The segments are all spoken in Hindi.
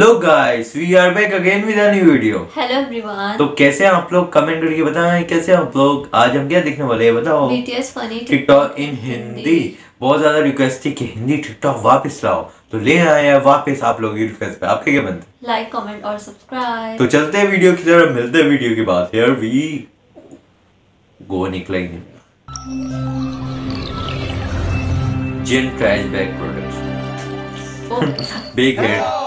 Hello guys we are back again with a new video hello everyone तो कैसे आप लोग कमेंट करके बताएँ? कैसे हैं आप लोग आज हम क्या देखने वाले हैं? बताओ। BTS funny TikTok in Hindi बहुत ज़्यादा रिक्वेस्ट थी कि हिंदी टिकटॉक वापस लाओ। तो ले आए हैं वापस आप लोग रिक्वेस्ट पे। आपके क्या बनते लाइक कमेंट और सब्सक्राइब तो चलते हैं वीडियो की तरफ़। मिलते हैं वीडियो के बाद। हियर वी गो निकलेंगे। जिन trash bag products big hit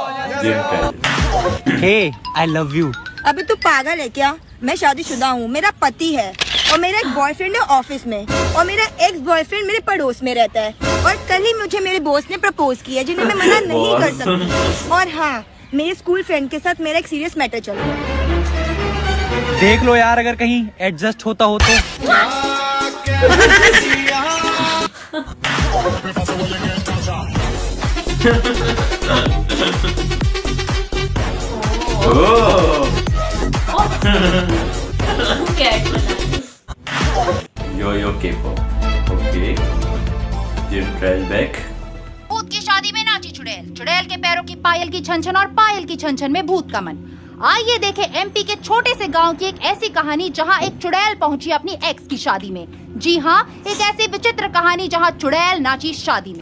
trash hey. I love you अबे तू पागल है क्या? मैं शादीशुदा हूँ मेरा पति है और मेरा एक बॉयफ्रेंड है ऑफ़िस में और मेरा एक्स बॉयफ्रेंड मेरे पड़ोस में रहता है और कल ही मुझे मेरे बॉस ने प्रपोज किया जिन्हें मैं मना नहीं कर सकती। और हाँ मेरे स्कूल फ्रेंड के साथ मेरा एक सीरियस मैटर चल रहा है। देख लो यार अगर कहीं एडजस्ट होता हो तो। K-pop. भूत की शादी में नाची चुड़ैल। चुड़ैल के पैरों की पायल की छनछन और पायल की छनछन में भूत का मन आइए देखें एमपी के छोटे से गाँव की एक ऐसी कहानी जहाँ एक चुड़ैल पहुँची अपनी एक्स की शादी में। जी हाँ एक ऐसी विचित्र कहानी जहाँ चुड़ैल नाची शादी में।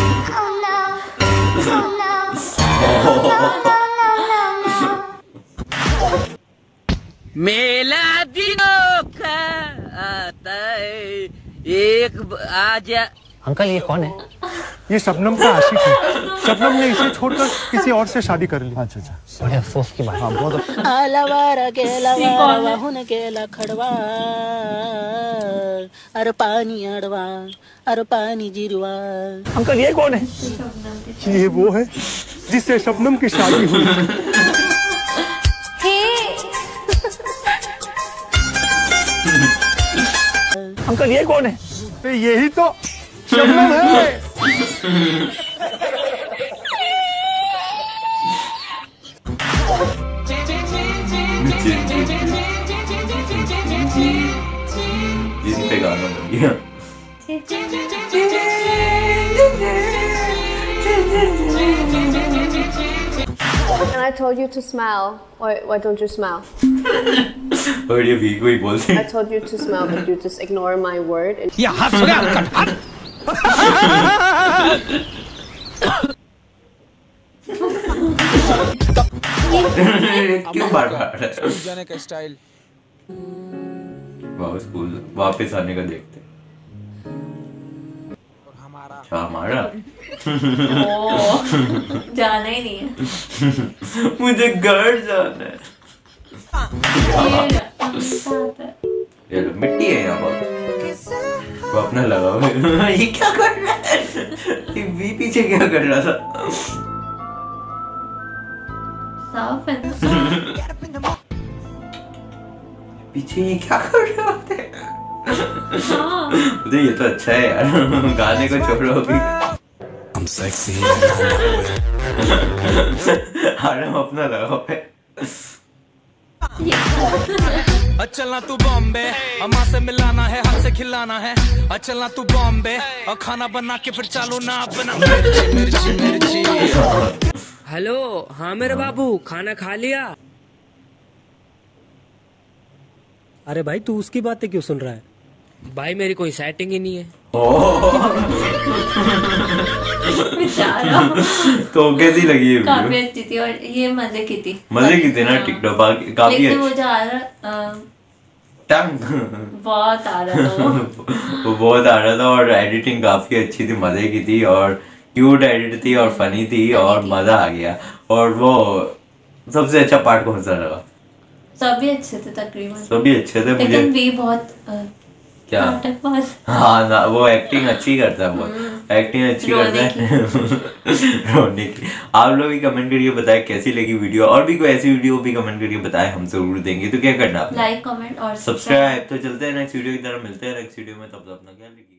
दिनों का आता। है एक आजा अंकल ये कौन है? ये शबनम का आशिक है। शबनम ने इसे छोड़कर किसी और से शादी कर ली। अच्छा अच्छा। बड़े अफसोस की बात। हाँ बहुत आलावारा केला वारा वाहुन केला खड़वा अरे पानी अड़वा अरे पानी जिरवा। अंकल ये कौन है? ये वो है जिससे शबनम की शादी हुई। अंकल ये कौन है तो यही तो शबनम है जिन पे गाना बन गया And I told you to smile. Why, why don't you smile? और ये वी को ही बोलते I told you to smile, but you just ignore my word. And ये हाथ हो गया अंकल हाथ क्यों बार बार जाने का स्टाइल वाह स्कूल वापस आने का देखते हमारा. अच्छा हमारा? ओ जाना ही नहीं है। मुझे घर जाना है। ये है। लो, मिट्टी है यहाँ पर। वो अपना लगा ये क्या कर रहा है? ये वी पीछे क्या कर रहा था? साफ़ है ना? पीछे ये क्या कर रहे होते हाँ? ये तो अच्छा है यार। गाने को छोड़ो अभी। आराम अपना लगा हुआ है चलना तू बॉम्बे अम्मा से मिलाना है हाथ से खिलाना है। चलना तू बॉम्बे और खाना बना के फिर चालो ना बना। मिर्ची मिर्ची मिर्ची। हेलो हाँ मेरे बाबू खाना खा लिया? अरे भाई तू उसकी बातें क्यों सुन रहा है? भाई मेरी कोई सेटिंग ही नहीं है। तो कैसी लगी ये काफ़ी अच्छी थी और ये मज़े की थी। मज़े की थी ना। टिकटॉक बाकी काफ़ी लेकिन अच्छी। मुझे आ रहा टंग। बहुत आ रहा था वो। बहुत आ रहा था और एडिटिंग काफ़ी अच्छी थी मज़े की थी और क्यूट एडिट थी और फनी थी और मज़ा आ गया। और वो सबसे अच्छा पार्ट कौन सा लगा सभी अच्छे थे तकरीबन। सभी अच्छे थे मुझे लेकिन वी बहुत क्या? हाँ ना वो एक्टिंग अच्छी करता है वो। एक्टिंग अच्छी करता है। रोने की। आप लोग भी कमेंट करिए बताएँ कैसी लगी वीडियो और भी कोई ऐसी वीडियो भी कमेंट करके बताएँ हम ज़रूर देंगे। तो क्या करना लाइक कमेंट और सब्सक्राइब तो चलते हैं नेक्स्ट वीडियो की तरह मिलते हैं नेक्स्ट वीडियो में तब तक अपना ख्याल रखिए।